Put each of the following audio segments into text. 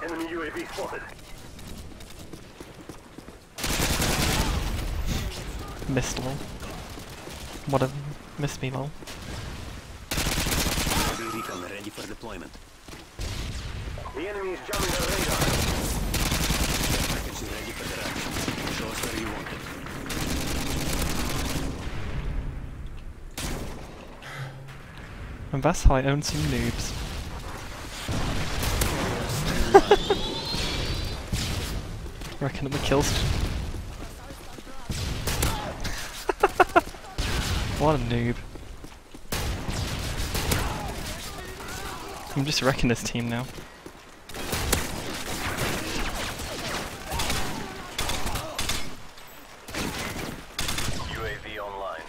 Enemy UAV spotted. Missed lol. What a missed me lol. UAV recon ready for deployment. The enemy is jamming the radar. Package ready for traction. Show us where you want it. And that's how I own some noobs. Reckon it would kill st- What a noob. I'm just wrecking this team now. UAV online.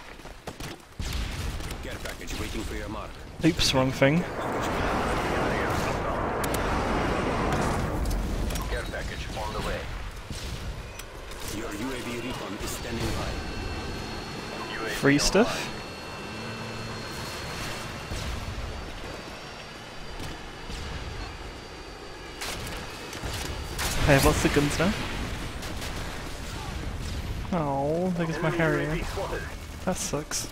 Care package waiting for your mark. Oops, wrong thing. Package on the way. Your UAV recon is standing by. UAV Free online. stuff. Hey, what's the guns now? Oh, there goes my Enemy Harrier. That sucks.